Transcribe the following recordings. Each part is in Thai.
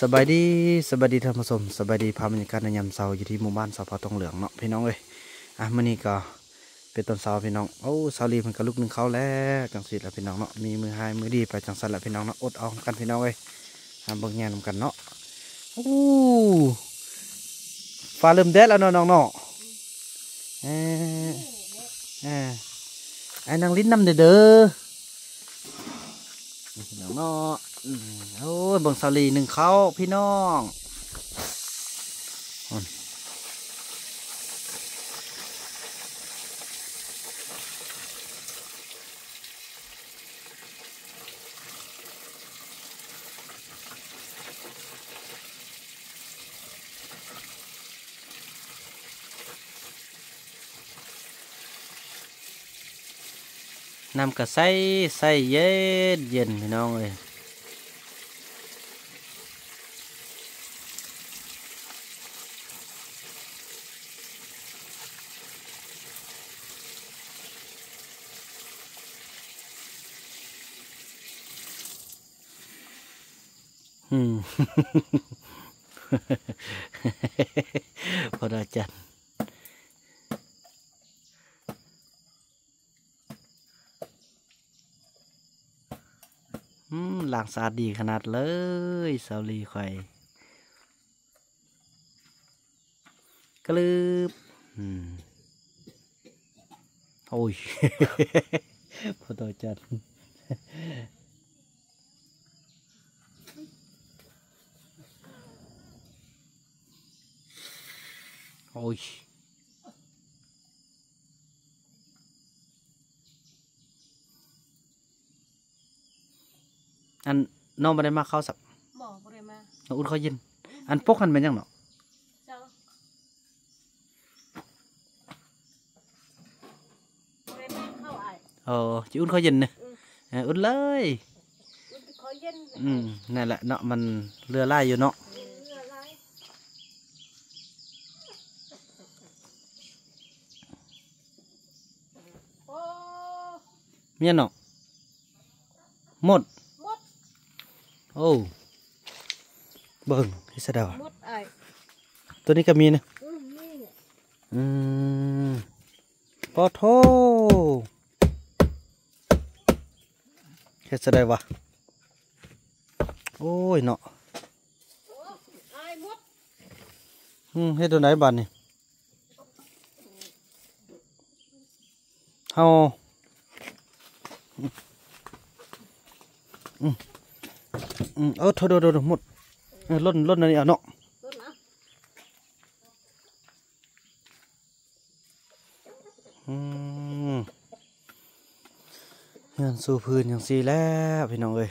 สบายดีสบายดีท่านผู้ชมสบายดีพาบรรยากาศในยามเช้าอยู่ที่หมู่บ้านสาพาทองเหลืองเนาะพี่น้องเอ้ยอะมื้อนี้ก็เป็นตอนเช้าพี่น้องโอ้สาลีมันก็ลุกหนึ่งเขาแล้วจังสิแล้วพี่น้องเนาะมีมือหายมือดีไปจังสันละพี่น้องเนาะอดเอากันพี่น้องเอ้ยหาเบิ่งแง่นำกันเนาะโอ้ฟ้าเริ่มแดดแล้วเนาะน้องเนาะเออเออไอ้นางลิ้นน้ำเด้อเด้อน้องเนาะ โอ้ยเบิ่งสาลีหนึ่งเขาพี่น้องนำกระใสใสเย็นเย็นพี่น้องเอ้ย อืมพอาจันอืมล้างสะอาดดีขนาดเลยสาวลีข่อยกระลืบอืมโอ้ยพอดาจัน โอ้ยอันน้องไม่ได้มาเข้าสับหมอบ่ได้มาน้องอุ่นเขาเย็นอันปกกันเป็นยังเนาะเจ้าบ่ได้มาเข้าอ้ายเออจีอุ่นเขาเย็นเนี่ยอืมเอออุ่นเลยมันไปขอเย็นอืมนั่นแหละเนาะมันเรือไล่อยู่เนาะ เรืออะไรโอ้ เมียเนาะหมดหมดโอ้เบิ่งที่สะเดาวหมดอ้ายตัวนี้ก็มีนะอืมนี่เนี่ยอืมปอโทเฮ็ดสะได้วะโอ้ยเนาะโอ้อ้ายหมดอืมเฮ็ดตัวไหนบ้านนี่เฮา อืมอืมอืมเอาโทษโทษหมดเออล้นล้นอันนี้เอาเนาะต้นอืมเงินสู่พื้นอย่างสีแล้วพี่น้องเอ้ย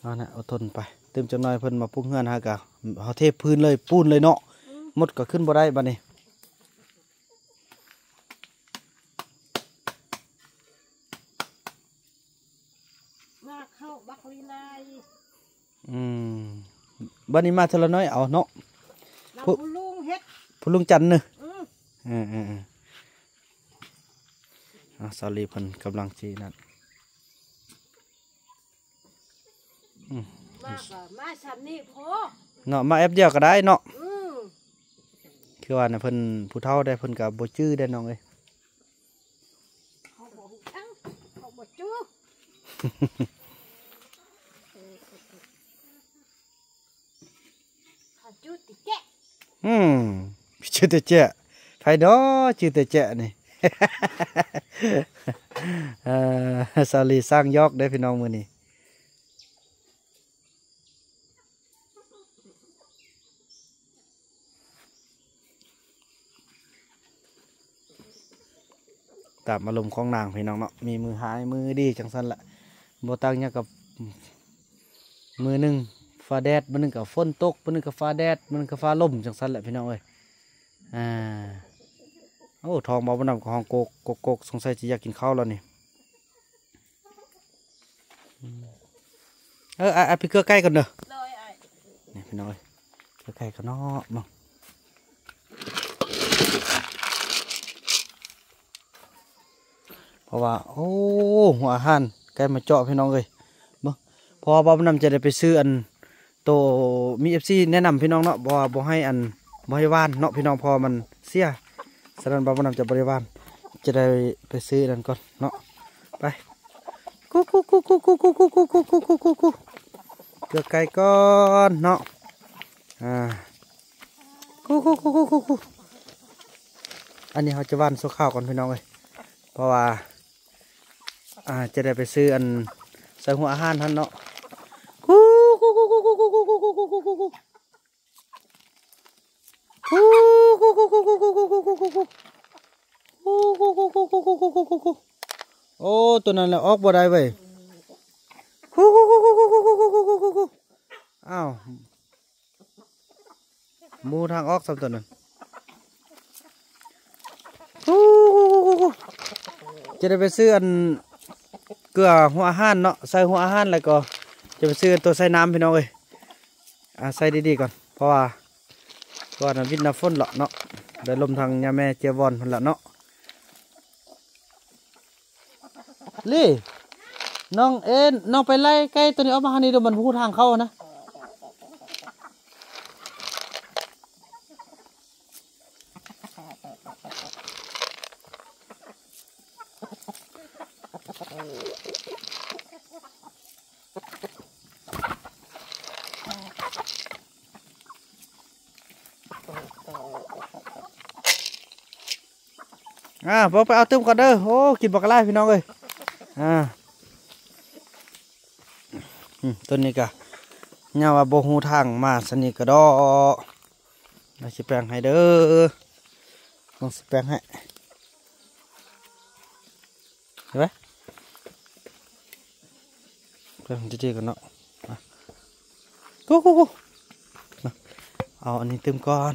เอานะเอาทนไปเติมจังหน่อยเพิ่นมาปรุงเงินฮะกะเอาเทพื้นเลยปูนเลยเนาะมดก็ขึ้นบ่ได้บัดนี้ เข้าบักลีลายอืมบัดนี้มาเทอละน้อยเอาเนาะนำผู้ผู้ลุงเฮ็ดผู้ลุงจันทร์เนึอืมเออเออเอออะสาลีเพิ่นกำลังจีนั่นมาก็มาสามนี่พอเนาะมาแอปเดียวก็ได้เนาะอืมคือว่าน่ะเพิ่นผู้เฒ่าได้เพิ่นก็บ่จื้อได้น้องเอ้ยเขาบอกอังเขาบอกจู้ เขาจู้ติแกะ อืมชื่อแต่เจ๊ะไผเนาะชื่อแต่เจ๊ะนี่เอ่อสาลีสร้างยอกได้อพี่น้องมื้อนี้ตามอารมณ์ของนางพี่น้องเนาะมีมือหายมือดีจังซั่นละบ่ต่างหยังกับมือหนึง ฟ้าแดดมือหนึงกับฝนตกมือหนึงกับฟ้าแดดมือหนึงกับฟ้าลมจังซั่นแหละพี่น้องเอ้ยอ่าโอ้ทองบ่บ่นำกับห้องโกกโกกโกกสงสัยสิอยากกินข้าวแล้วนี่อืมเอออะอะไปเกลือใกล้กันเด้อเลยไอ้นี่พี่น้องเอ้ยเกลือใกล้กันเนาะมาเพราะว่าโอ้หัวอาหารใกล้มาเจาะพี่น้องเลยเบิ่งเพอบ่าวนำจะได้ไปซื้ออัน ตมีเอฟซีแนะนำพี่น้องเนาะบ่บ่ให้อันบ่ให้ว่านเนาะพี่น้องพอมันเสียสนันบ่บ่นำจะบริวารจะได้ไปซื้อนั่นก่อนเนาะไปกูกูกูกูกูกูกูกูกูกูกูกูกูเกือกไก่ก่อนเนาะอ่ากูกูกูกูกูกูอันนี้เขาจะว่านโซข้าวก่อนพี่น้องเลยเพราะว่าอ่าจะได้ไปซื้ออันใส่หัวอาหารท่านเนาะ โอ้ตัวนั้นแหละออกบ่ได้เว้ยฮู้ฮู้ฮู้ฮู้ฮู้ฮู้ฮู้ฮู้ฮู้ฮู้ฮู้อ้าวมูทางออกสำตัวนั้นฮู้ฮู้ฮู้ฮู้จะได้ไปซื้ออันเกลือหัวอาหารเนาะใส่หัวอาหารแล้วก็จะไปซื้อตัวใส่น้ำพี่น้องเลยใส่ดีๆก่อนเพราะว่าก่อนวิ่งมน้ำฝนหรอกเนาะได้ลมทางยาแม่เจียบอลพันละเนาะ ลี่น้องเอ็นน้องไปไล่ใกล้ตัวนี้ออกมาทางนี่เดี๋ยวมันพูดทางเข้านะอ่าพอไปเอาตึ้มก่อนเด้อโอ้กินบักไล่พี่น้องเลย ตัวนี้กะเนี่ยว่าโบหูทางมาสนิทกระดอมาสิแปลงให้เด้อลองสิแปลงให้เห็นไหมแปลงจีๆกันเนาะกูกูกูเอาอันนี้เติมก่อน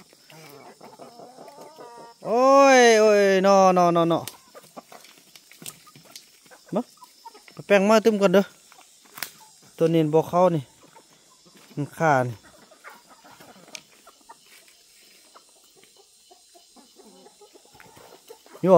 โอ้ยโอ้ยนอนอนอนอมาเอาแป้งมาตึมก่อนเด้อตัวนี้บอกเข้านี่มันขานี่ย่อ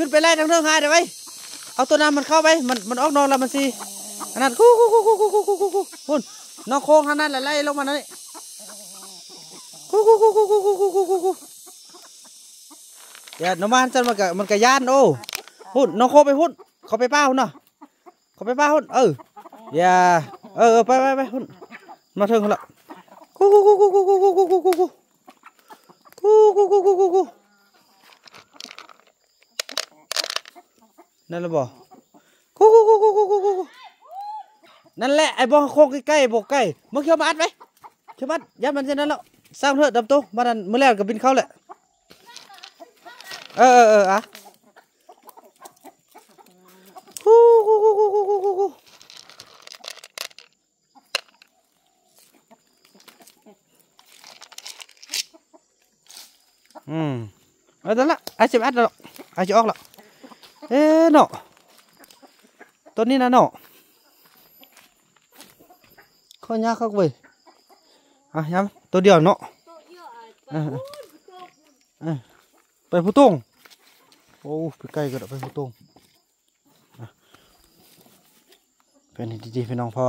ขึ้นไปไล่ทางเรื่องหายได้ไหมเอาตัวนั้นมันเข้าไปมันมันออกนอกแล้วมันสิอันนั้นกูกูกูกูกูกูกูกูกูหุ่นน้องโค้งทางนั้นแหละไล่ลงมาหน่อยกูกูกูกูกูกูกูกูกูกูอย่าน้องมันจันมันกะมันกะย่านโอ้หุ่นน้องโค้งไปหุ่นเขาไปป้าหุ่นเนาะเขาไปป้าหุ่นเอออย่าเออเออไปไปไปหุ่นมาเถิงเขาละกูกูกูกูกูกูกูกูกูกูกูกูกูกู นั่นละบ่กูกูกูกูกูกูกูนั่นแหละไอ้บอโคกใกล้ๆบอกใกล้มึงเขียวมาอัดไหมเขียวมาอัดยัดมันเช่นนั้นแล้วสร้างเถอะดำโตมาดันเมื่อแรกกับบินเข้าแหละเออเออเอออะกูกูกูกูกูกูกูอืมเอาดันละไอ้เสียอัดแล้วไอ้จะออกแล้ว เอ๊ะเนาะตัวนี้นะเนาะข้อยากเข้าไปอะย้ำตัวเดียวเนาะตัวเยอไปผู้ตงโอ้ไปใกล้ก็ได้ไปผู้ตงเป็นดีๆพี่น้องพ่อ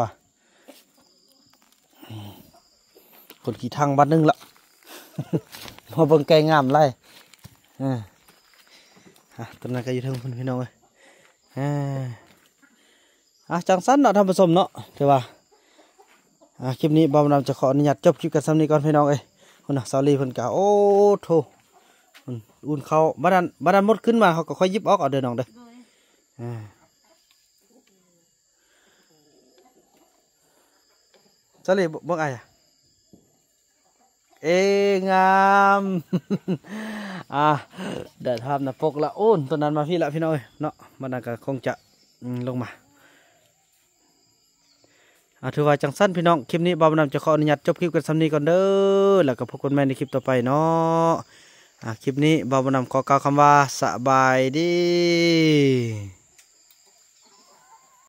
คนขี่ทางบัดหนึงละ พอเบิ่งไก่งามไล่อ่า อะตอนนั้นก็อยู่ทั้งคนพี่น้องเลยอ่าอะจังสั้นเนาะท่านผู้ชมเนาะถือว่าอะคลิปนี้บอมนำจะขออนุญาตจบคลิปกันซ้ำนี้ก่อนพี่น้องเอ้ยคุณน่ะสาลีเพิ่นกะโอ้โถอุ่นอุ่นเขาบ้านบ้านมดขึ้นมาเขาก็ค่อยยิบออกเอาเด้อน้องเด้อโดยอ่าสาลีบ่บ่ไออะ เองามอ่าเดี๋ยวทำนะปกละโอ้นตัวนั้นมาพี่ละพี่น้อยเนาะมันก็คงจะลงมาอ่าถือว่าจังสั้นพี่น้อง คลิปนี้บาวบนำจะขออนุญาตจบคลิปกันสำนีก่อนเด้อ แล้วก็พบกันใหม่ในคลิปต่อไปเนาะอ่าคลิปนี้บาวบนำขอกล่าวคำว่าสบายดี